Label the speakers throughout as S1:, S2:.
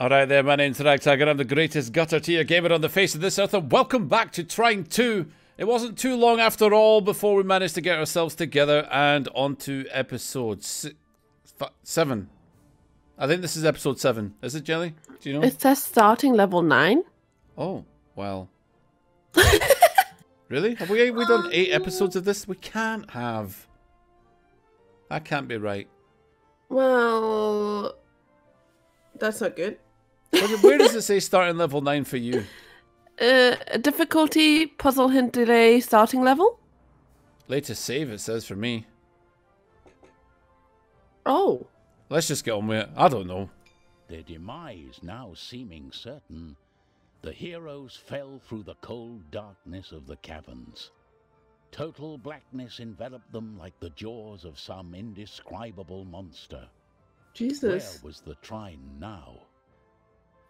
S1: Alright there, my name's Ragtag and I'm the greatest gutter tier gamer on the face of this earth and welcome back to Trine 2. It wasn't too long after all before we managed to get ourselves together and onto episode si 7. I think this is episode 7. Is it, Jelly? Do you know?
S2: It says starting level 9.
S1: Oh, well. really? Have we, we done 8 episodes of this? We can't have. That can't be right.
S2: Well, that's not good.
S1: Where, where does it say starting level 9 for you?
S2: Uh, difficulty, puzzle hint delay, starting level?
S1: Latest save, it says for me.
S2: Oh.
S1: Let's just get on with it. I don't know.
S3: Their demise now seeming certain, the heroes fell through the cold darkness of the caverns. Total blackness enveloped them like the jaws of some indescribable monster.
S2: Jesus.
S3: Where was the Trine now?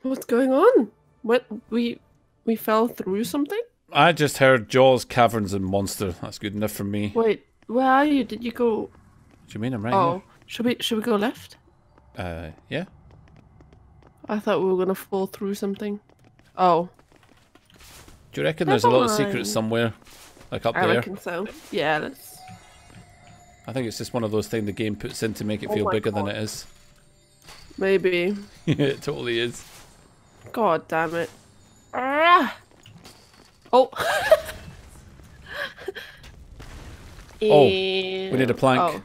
S2: What's going on? What we we fell through something?
S1: I just heard Jaws, Caverns, and Monster. That's good enough for me.
S2: Wait, where are you? Did you go?
S1: Do you mean I'm right
S2: Oh, should we should we go left?
S1: Uh, yeah.
S2: I thought we were gonna fall through something. Oh,
S1: Do you reckon there's a
S2: lot
S1: little secret
S2: mind.
S1: somewhere? Like up
S2: I
S1: there?
S2: reckon so. Yeah, let's.
S1: I think it's just one of those things the game puts in to make it
S2: Oh
S1: feel bigger than it is.
S2: Maybe.
S1: yeah, it totally is.
S2: God damn it. Ah! Oh.
S1: Oh, we need a plank.
S2: Oh.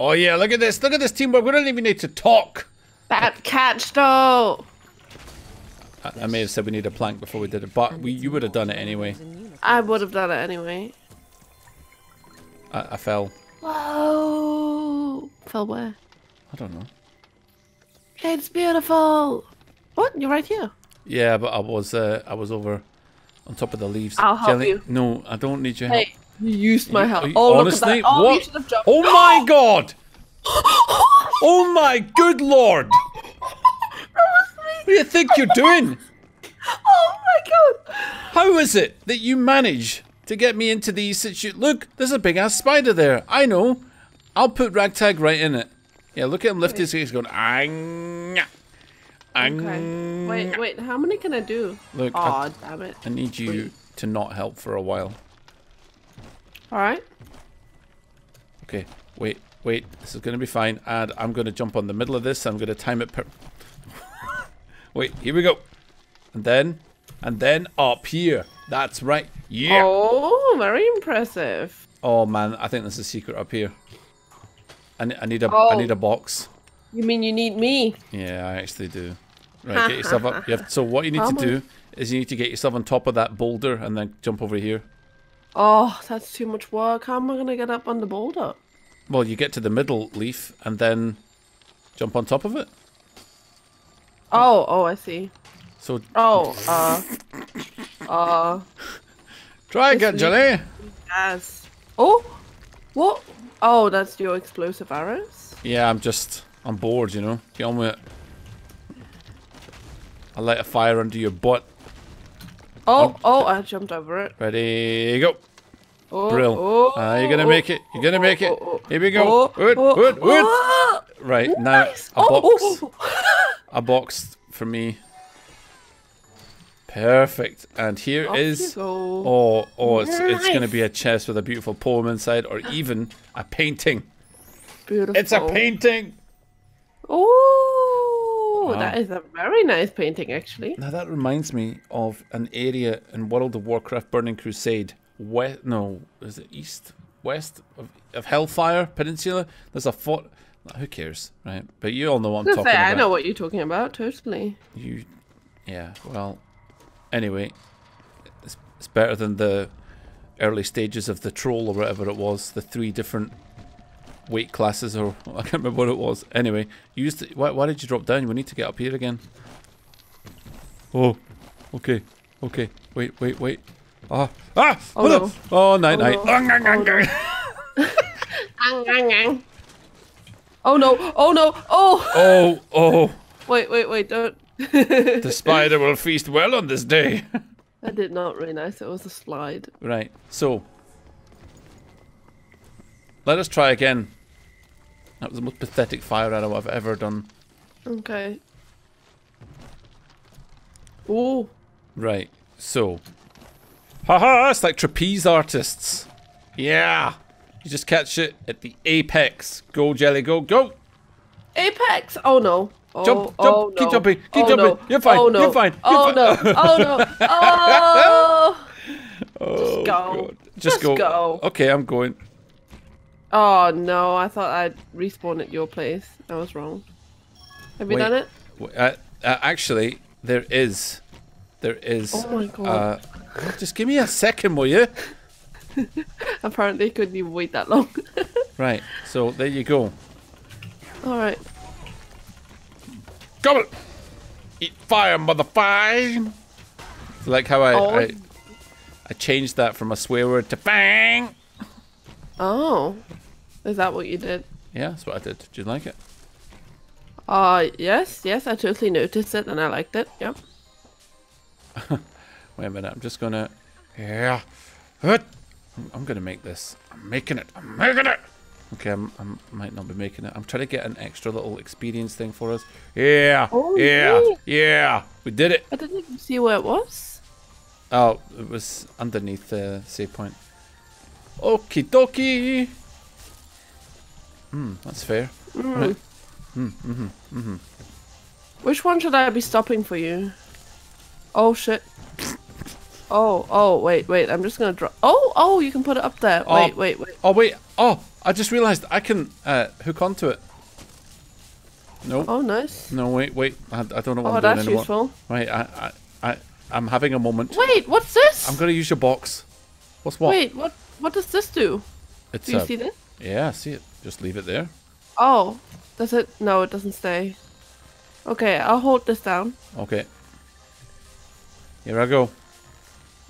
S1: Oh yeah, look at this. Look at this teamwork. We don't even need to talk.
S2: That catch though.
S1: I, I may have said we need a plank before we did it, but we, you would have done it anyway.
S2: I would have done it anyway.
S1: I, I fell.
S2: Whoa! Fell where?
S1: I don't know.
S2: It's beautiful. What? You're right here.
S1: Yeah, but I was uh, I was over on top of the leaves.
S2: I'll help
S1: Jelly-
S2: you.
S1: No, I don't need your help.
S2: Hey, you used my
S1: You-
S2: help.
S1: you-
S2: Oh,
S1: honestly,
S2: look at that. Oh,
S1: what?
S2: you should have jumped.
S1: Oh my god! Oh my good lord! What do you think you're doing?
S2: Oh my god!
S1: How is it that you manage to get me into these situ- Look, there's a big ass spider there. I know. I'll put ragtag right in it. Yeah, look at him lift his he's going. Ang, ang.
S2: Okay. Wait, wait. How many can I do?
S1: Look,
S2: Aw,
S1: I,
S2: damn it.
S1: I need you to not help for a while.
S2: All right.
S1: Okay, wait, wait. This is going to be fine. And I'm going to jump on the middle of this. I'm going to time it per. wait, here we go. And then, and then up here. That's right. Yeah.
S2: Oh, very impressive.
S1: Oh man, I think there's a secret up here. I, I need a I
S2: Oh.
S1: need a box.
S2: You mean you need me?
S1: Yeah, I actually do. Right, get yourself up. You have, so what you need to
S2: I-
S1: do is you need to get yourself on top of that boulder and then jump over here.
S2: Oh, that's too much work. How am I gonna get up on the boulder?
S1: Well, you get to the middle leaf and then jump on top of it.
S2: Oh, oh, I see.
S1: So
S2: Oh, uh, uh,
S1: try again, Jelly.
S2: yes. Oh, what? Oh, that's your explosive arrows.
S1: Yeah, I'm just I'm bored, you know. Get on with it. I light a fire under your butt.
S2: Oh, oh, I jumped over it.
S1: Ready, go.
S2: Oh,
S1: Brill.
S2: Oh,
S1: Ah, you're gonna make it. You're gonna make it.
S2: oh, oh,
S1: Here we go.
S2: oh,
S1: Wood,
S2: oh,
S1: wood, wood.
S2: oh,
S1: Right now,
S2: nice.
S1: a
S2: Oh,
S1: box.
S2: oh, oh,
S1: A box for me. Perfect. And here
S2: Off
S1: is. Oh, oh, it's it's gonna be a chest with a beautiful poem inside, or even a painting.
S2: Beautiful.
S1: It's a painting.
S2: Oh,
S1: Wow.
S2: that is a very nice painting, actually.
S1: Now that reminds me of an area in World of Warcraft Burning Crusade. West, no, is it east, west of, of Hellfire Peninsula? There's a fort. Who cares, right? But you all know what I'm talking
S2: say,
S1: about.
S2: I know what you're talking about, totally.
S1: You, yeah. Well, anyway, it's, it's better than the early stages of the troll or whatever it was. The three different weight classes, or I can't remember what it was. Anyway, you used to, why, why did you drop down? We need to get up here again. Oh, okay, okay. Wait, wait, wait. Ah, ah!
S2: Oh, no.
S1: Oh, night,
S2: Oh,
S1: night.
S2: no. Oh, no. Oh no! Oh no! Oh!
S1: Oh, oh!
S2: Wait, wait, wait! Don't.
S1: The spider will feast well on this day.
S2: I did not realize it was a slide.
S1: Right. So, let us try again. That was the most pathetic fire arrow I've ever done.
S2: Okay. Oh.
S1: Right. So. Haha, it's like trapeze artists. Yeah. You just catch it at the apex. Go, Jelly, go, go.
S2: Apex! Oh no. Oh,
S1: Jump, jump,
S2: oh,
S1: keep
S2: no.
S1: jumping, keep
S2: oh,
S1: jumping.
S2: No.
S1: You're fine,
S2: Oh, no.
S1: you're fine, you're
S2: oh
S1: fine.
S2: no. Oh no. Oh.
S1: Oh,
S2: go.
S1: God. Just,
S2: Just
S1: go.
S2: go.
S1: Okay, I'm going.
S2: Oh no, I thought I'd respawn at your place. I was wrong. Have you
S1: Wait.
S2: done it?
S1: Uh, uh, actually, there is. There is.
S2: Oh my god.
S1: Uh, just give me a second, will you?
S2: Apparently couldn't even wait that long.
S1: Right. So there you go.
S2: Alright.
S1: On. Eat fire, motherfucker. Like how I,
S2: Oh.
S1: I I changed that from a swear word to bang.
S2: Oh. Is that what you did?
S1: Yeah, that's what I did. Did you like it?
S2: Uh yes, yes, I totally noticed it and I liked it. Yep.
S1: Wait a minute. I'm just gonna. Yeah. I'm gonna make this. I'm making it. I'm making it. Okay, I'm, I'm might not be making it. I'm trying to get an extra little experience thing for us. Yeah.
S2: Oh,
S1: yeah.
S2: really?
S1: Yeah. We did it.
S2: I didn't even see where it was.
S1: Oh, it was underneath the save point. Okie dokie. Hmm, that's fair. Mm. Right. Hmm, mm-hmm, mm-hmm.
S2: Which one should I be stopping for you? Oh shit. Oh, oh, wait, wait, I'm just gonna drop. Oh, oh, you can put it up there.
S1: Oh.
S2: Wait, wait, wait.
S1: Oh wait. Oh, I just realised I can uh, hook onto it. No.
S2: Oh, nice.
S1: No, wait, wait. I, I don't know what
S2: Oh,
S1: I'm doing
S2: that's
S1: anymore.
S2: useful.
S1: Right, I, I, I, I'm having a moment.
S2: Wait, what's this?
S1: I'm gonna use your box. What's what?
S2: Wait, what? What does this do?
S1: it's
S2: Do you
S1: a-
S2: see this?
S1: Yeah, I see it. Just leave it there.
S2: Oh, does it? No, it doesn't stay. Okay, I'll hold this down.
S1: Okay. Here I go.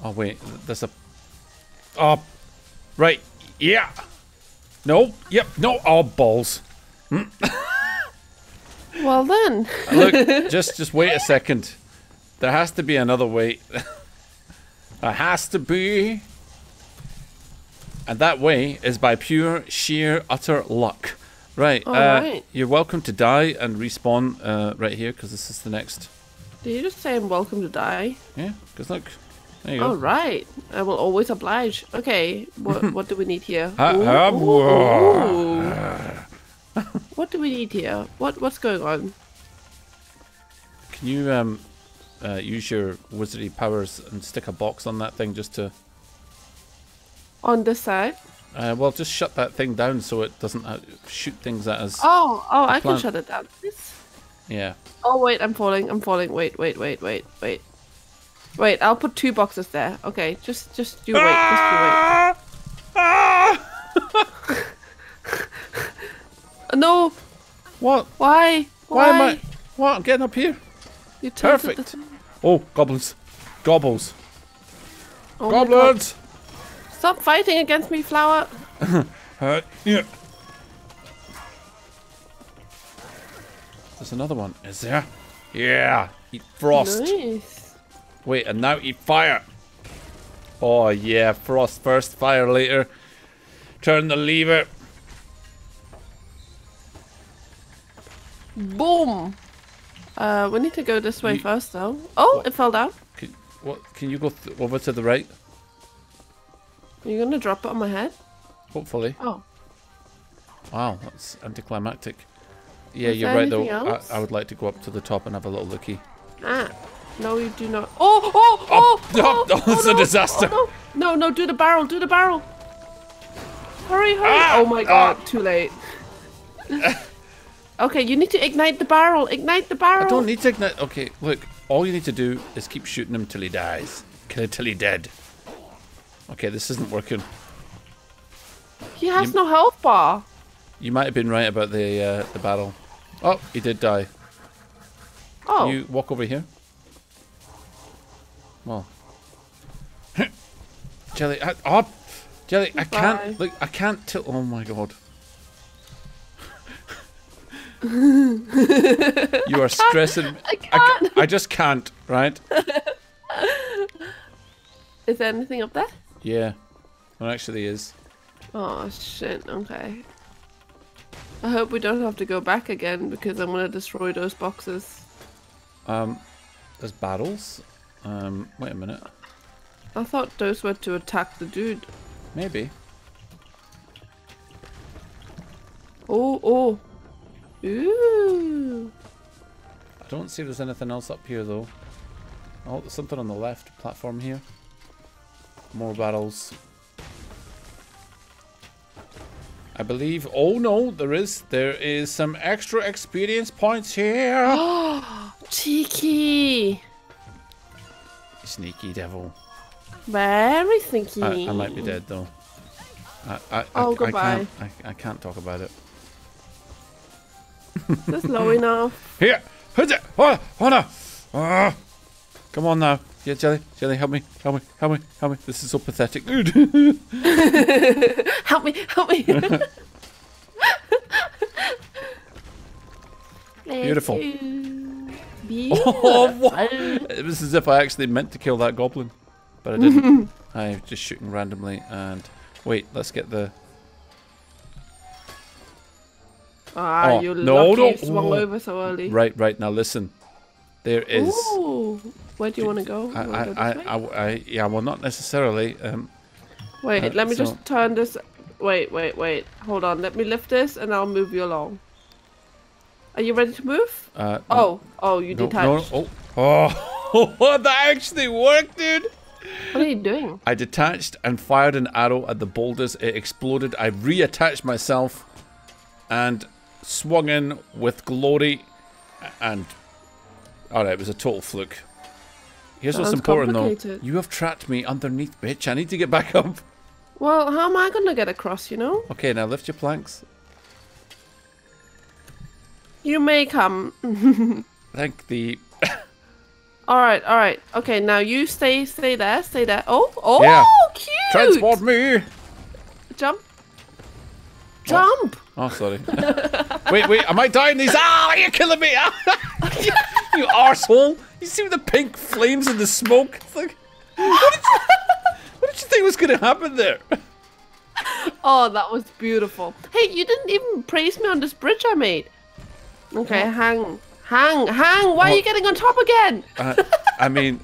S1: Oh wait, there's a. Oh, right. Yeah. No. Yep. No. Oh balls.
S2: Well then.
S1: Look, just just wait a second. There has to be another way. there has to be. And that way is by pure, sheer, utter luck. Right. uh,
S2: Alright.
S1: You're welcome to die and respawn uh, right here because this is the next.
S2: Did you just say I'm welcome to die?
S1: Yeah. Because look, there you go.
S2: All right, I will always oblige. Okay, what what do we need here? Ooh, ooh, ooh. what do we need here? What what's going on?
S1: Can you um, uh, use your wizardly powers and stick a box on that thing just to?
S2: On this side?
S1: Uh, well, just shut that thing down so it doesn't uh, shoot things at us.
S2: Oh, oh, I can shut it down. This.
S1: Yeah.
S2: Oh wait, I'm falling. I'm falling. Wait, wait, wait, wait, wait. Wait, I'll put two boxes there. Okay, just just you wait. Just you wait.
S1: Ah!
S2: No,
S1: What?
S2: why?
S1: Why am I? What? I'm getting up here.
S2: You
S1: Perfect. Oh, goblins. Gobbles.
S2: Oh.
S1: Goblins!
S2: Stop fighting against me, flower.
S1: Uh, yeah. There's another one. Is there? Yeah. Eat frost.
S2: Nice.
S1: Wait, and now eat fire. Oh, yeah. Frost first, fire later. Turn the lever.
S2: Boom. Uh, we need to go this way
S1: You-
S2: first, though. Oh,
S1: What?
S2: it fell down.
S1: Can, what, can you go th- over to the right?
S2: Are you gonna drop it on my head?
S1: Hopefully.
S2: Oh.
S1: Wow, that's anticlimactic. Yeah,
S2: Is
S1: you're right though. I. I would like to go up to the top and have a little looky.
S2: Ah. No, you do not. Oh, oh, oh!
S1: Oh,
S2: oh,
S1: oh, it's a disaster.
S2: oh, no. no, no, do the barrel, do the barrel. Hurry, hurry.
S1: Ah,
S2: oh my god, too late. okay, you need to ignite the barrel. Ignite the barrel.
S1: I don't need to ignite. Okay, look. All you need to do is keep shooting him till he dies. Kill him till he dead. Okay, this isn't working.
S2: He has
S1: You-
S2: no health bar.
S1: You might have been right about the uh, the battle. Oh, he did die.
S2: Oh.
S1: Can you walk over here? Well. Jelly, I, oh, Jelly, I can't. Look, I can't tilt. Oh my god. you are stressing.
S2: I
S1: I,
S2: can't.
S1: ca- I just can't. Right?
S2: Is there anything up there?
S1: Yeah. There actually is.
S2: Oh shit. Okay. I hope we don't have to go back again because I'm gonna destroy those boxes.
S1: Um, There's barrels. Um, wait a minute.
S2: I thought those were to attack the dude.
S1: Maybe.
S2: Oh, oh. Ooh.
S1: I don't see there's anything else up here though. Oh, there's something on the left platform here. More barrels. I believe. Oh no, there is. There is some extra experience points here.
S2: Cheeky.
S1: Sneaky devil.
S2: Very sneaky.
S1: I, I might be dead though. I, I,
S2: Oh,
S1: I, I
S2: goodbye.
S1: can't. I, I can't talk about it.
S2: That's low enough.
S1: Here, hold it. On, hold on. Ah. Come on now. Yeah, Jelly, Jelly, help me, help me, help me, help me. This is so pathetic.
S2: Help me, help me.
S1: Beautiful.
S2: Beautiful.
S1: Oh, what? It was as if I actually meant to kill that goblin, but I didn't. I was just shooting randomly. And wait, let's get the.
S2: Ah,
S1: Oh,
S2: you
S1: no,
S2: lucky
S1: no.
S2: you swung
S1: Oh.
S2: over so early.
S1: Right, right. Now listen. There is.
S2: Ooh. Where do you want to go?
S1: I,
S2: You wanna go
S1: I, I. I, I, yeah, well, not necessarily. Um,
S2: Wait,
S1: uh,
S2: let me
S1: so-
S2: just turn this. Wait, wait, wait. Hold on. Let me lift this and I'll move you along. Are you ready to move?
S1: uh,
S2: Oh, oh, you
S1: no,
S2: detached.
S1: no, oh, oh, that actually worked, dude.
S2: What are you doing?
S1: I detached and fired an arrow at the boulders. It exploded. I reattached myself and swung in with glory. And all right, it was a total fluke. Here's what's important, though. You have trapped me underneath, bitch. I need to get back up.
S2: Well, how am I gonna get across? You know,
S1: Okay, now lift your planks.
S2: You may come.
S1: Thank the.
S2: All right, all right. Okay, now you stay, stay there, stay there. Oh, oh,
S1: Yeah.
S2: cute.
S1: Transport me.
S2: Jump. Jump.
S1: Oh, sorry. wait, wait. Am I dying? these. Ah, you're killing me. You, you arsehole. You see the pink flames and the smoke? It's like, what did, you, what did you think was going to happen there?
S2: Oh, that was beautiful. Hey, you didn't even praise me on this bridge I made. Okay, hang, hang, hang. Why are
S1: Oh.
S2: you getting on top again?
S1: Uh, I mean,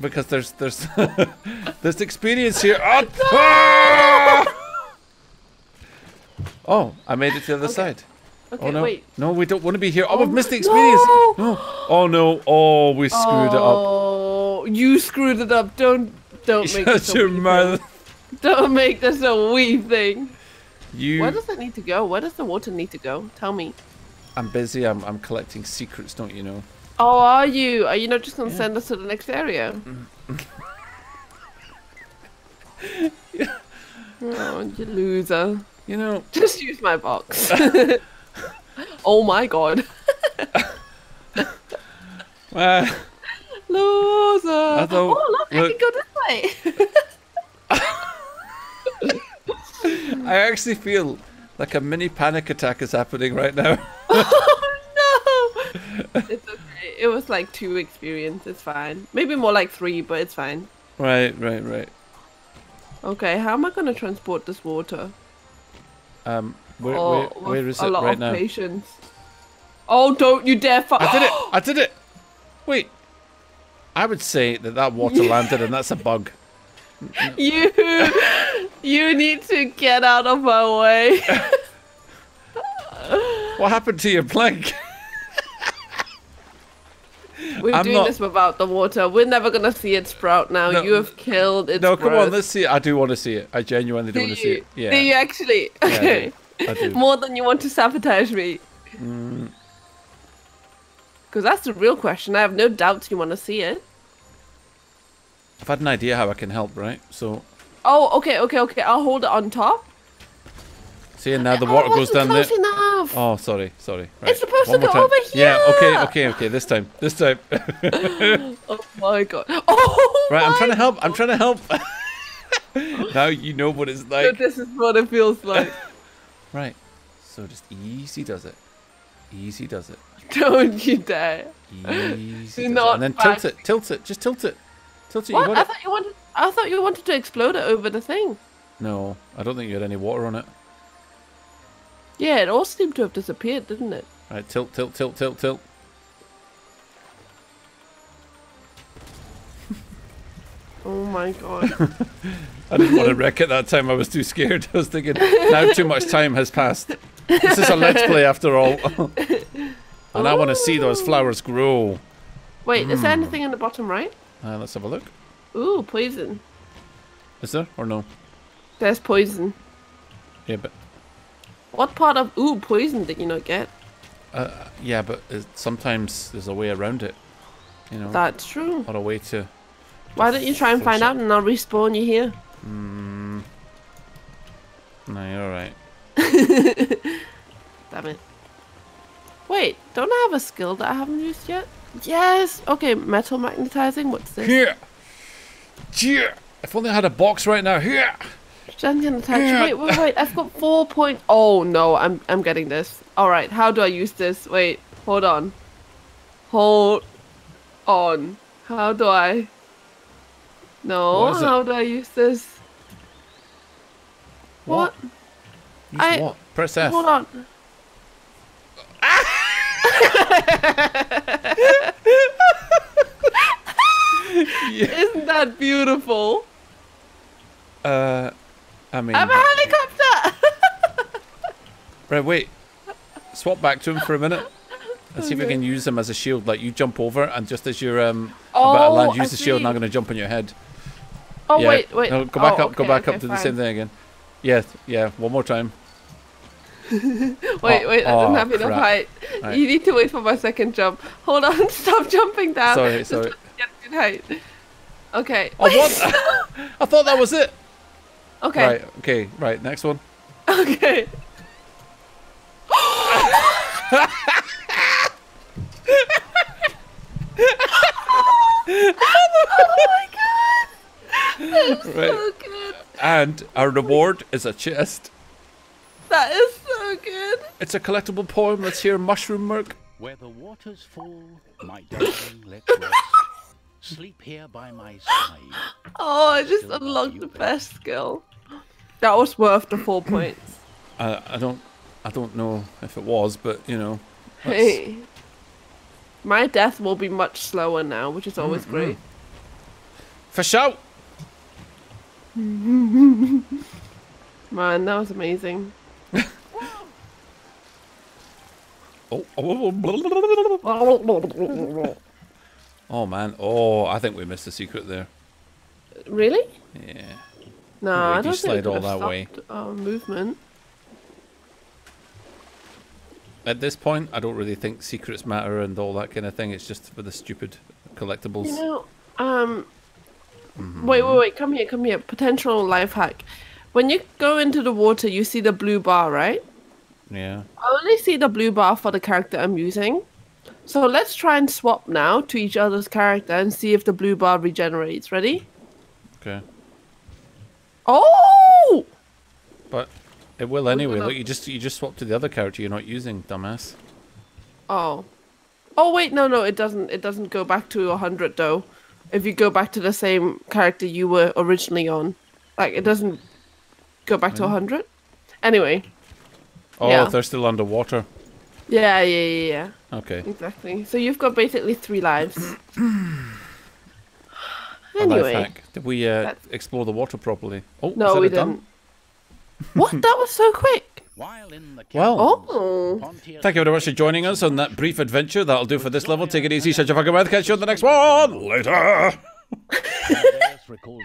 S1: because there's there's there's experience here. Ah! Ah! Oh, I made it to the other side.
S2: Okay,
S1: Oh no,
S2: wait.
S1: no, we don't want to be here. Oh, we've
S2: Oh,
S1: missed the experience.
S2: no!
S1: No. Oh no. Oh, we screwed it up.
S2: Oh, you screwed it up. Don't, don't make this
S1: your
S2: thing. Don't make this a wee thing.
S1: You.
S2: Where does it need to go? Where does the water need to go? Tell me.
S1: I'm busy. I'm I'm collecting secrets. Don't you know?
S2: Oh, are you? Are you not just gonna
S1: Yeah.
S2: send us to the next area? oh, you loser.
S1: You know.
S2: Just use my box. oh my god.
S1: Uh,
S2: Loser. oh, look, I can go this way.
S1: I actually feel like a mini panic attack is happening right now.
S2: Oh no. it's okay. It was like two experience. It's fine. Maybe more like three, but it's fine.
S1: right, right, right.
S2: Okay, how am I gonna transport this water?
S1: Um, where,
S2: oh,
S1: where, where is
S2: a
S1: it
S2: lot
S1: right
S2: of
S1: now?
S2: patience. Oh, don't you dare!
S1: I did it! I did it! Wait. I would say that that water landed and that's a bug.
S2: You, you need to get out of my way.
S1: What happened to your plank?
S2: We're
S1: I'm
S2: doing
S1: not-
S2: this without the water. We're never gonna see it sprout now.
S1: No,
S2: you have killed it.
S1: no, come on, let's see it. I do want to see it. I genuinely do,
S2: Do
S1: want to see it. Yeah.
S2: Do you actually?
S1: I do.
S2: Okay.
S1: I do.
S2: More than you want to sabotage me.
S1: Mm,
S2: Because that's the real question. I have no doubts you want to see it.
S1: I've had an idea how I can help, right? So,
S2: Oh, okay, okay, okay. I'll hold it on top.
S1: See, and now the
S2: Oh,
S1: water goes down there.
S2: enough.
S1: Oh, sorry, sorry. Right.
S2: It's supposed
S1: one
S2: to
S1: more
S2: go
S1: time.
S2: over here.
S1: Yeah, okay, okay, okay. This time, this time.
S2: Oh my god. Oh
S1: right, I'm trying to help. I'm trying to help. now you know what it's
S2: So
S1: like.
S2: this is what it feels like.
S1: Right. So just easy does it. Easy does it.
S2: Don't you dare.
S1: Easy. it.
S2: not
S1: And then tilt it. Tilt it. Just tilt it. Tilt it.
S2: What?
S1: You
S2: I
S1: it.
S2: thought you wanted. I thought you wanted to explode it over the thing.
S1: No, I don't think you had any water on it.
S2: Yeah, it all seemed to have disappeared, didn't it?
S1: Right, tilt, tilt, tilt, tilt, tilt.
S2: Oh my god.
S1: I didn't want to wreck it that time. I was too scared. I was thinking, now too much time has passed. This is a let's play after all. and I want to see those flowers grow.
S2: Wait, is there anything in the bottom right?
S1: Uh, let's have a look.
S2: Ooh, poison.
S1: Is there or no?
S2: There's poison.
S1: Yeah, but
S2: What part of ooh poison did you not get?
S1: uh, yeah, but sometimes there's a way around it. You know,
S2: That's true.
S1: or a way to.
S2: Why don't you try and find
S1: it.
S2: out and I'll respawn you here?
S1: Mm, no, you're all right.
S2: Damn it. Wait, don't I have a skill that I haven't used yet? Yes! Okay, metal magnetizing, what's this?
S1: Here, here. If only I had a box right now. Here.
S2: Transient attach. Wait, wait, wait. I've got four point. Oh no, I'm I'm getting this. All right, how do I use this? Wait, hold on. Hold on. How do I? No,
S1: What
S2: how do I use this? What?
S1: Use
S2: I-
S1: what? Press F.
S2: Hold on. Isn't that beautiful?
S1: Uh, I mean,
S2: I'm a helicopter.
S1: right. Wait. Swap back to him for a minute. And see if we can use him as a shield. Like you jump over, and just as you're um about to land,
S2: Oh,
S1: use
S2: I
S1: the shield, and I'm going to jump on your head.
S2: Oh
S1: yeah.
S2: wait, wait.
S1: No, go back
S2: Oh,
S1: up. Go back
S2: okay,
S1: up to the same thing again. Yeah, yeah. One more time.
S2: Wait,
S1: Oh,
S2: wait, I don't
S1: oh,
S2: have enough
S1: crap.
S2: height.
S1: Right.
S2: You need to wait for my second jump. Hold on, stop jumping down.
S1: Sorry, sorry.
S2: Get good height. Okay.
S1: Oh, what? I thought that was it.
S2: Okay.
S1: Right. Okay. Right. Next one.
S2: Okay. Oh my god!
S1: That's right.
S2: So good.
S1: And our reward is a chest.
S2: That is so good.
S1: It's a collectible poem. Let's hear Mushroom Merc.
S3: Where the waters fall, my darling, let rest. Sleep here by my side.
S2: Oh, I just
S3: Still
S2: unlocked the
S3: best.
S2: best skill. That was worth the four points.
S1: I, I don't I don't know if it was, but you know. that's-
S2: Hey. My death will be much slower now, which is always great.
S1: For sure.
S2: Man, that was amazing.
S1: Oh, oh, man. Oh, I think we missed a secret there.
S2: really?
S1: Yeah.
S2: No, I don't think
S1: all that way?
S2: our movement.
S1: At this point, I don't really think secrets matter and all that kind of thing. It's just for the stupid collectibles.
S2: You know, um,
S1: Mm-hmm.
S2: wait, wait, wait, come here, come here. Potential life hack. When you go into the water, you see the blue bar, right?
S1: yeah.
S2: I only see the blue bar for the character I'm using. So let's try and swap now to each other's character and see if the blue bar regenerates. Ready?
S1: Okay.
S2: Oh!
S1: But it will anyway. Look, you just you just swap to the other character you're not using, dumbass.
S2: Oh. Oh wait, no, no, it doesn't. It doesn't go back to hundred though. If you go back to the same character you were originally on, like it doesn't go back to hundred. Anyway,
S1: Oh,
S2: Yeah.
S1: they're still underwater.
S2: yeah, yeah, yeah, yeah,
S1: Okay.
S2: exactly. So you've got basically three lives.
S1: Life
S2: anyway,
S1: hack. Did we uh, explore the water properly? Oh,
S2: no, we didn't. what? That was so quick.
S3: While in the
S1: Well-
S2: Oh.
S1: Thank you very much for joining us on that brief adventure. That'll do for this level. Take it easy. Shut your fucking mouth. Catch you on the next one. Later.
S3: Amadeus recalled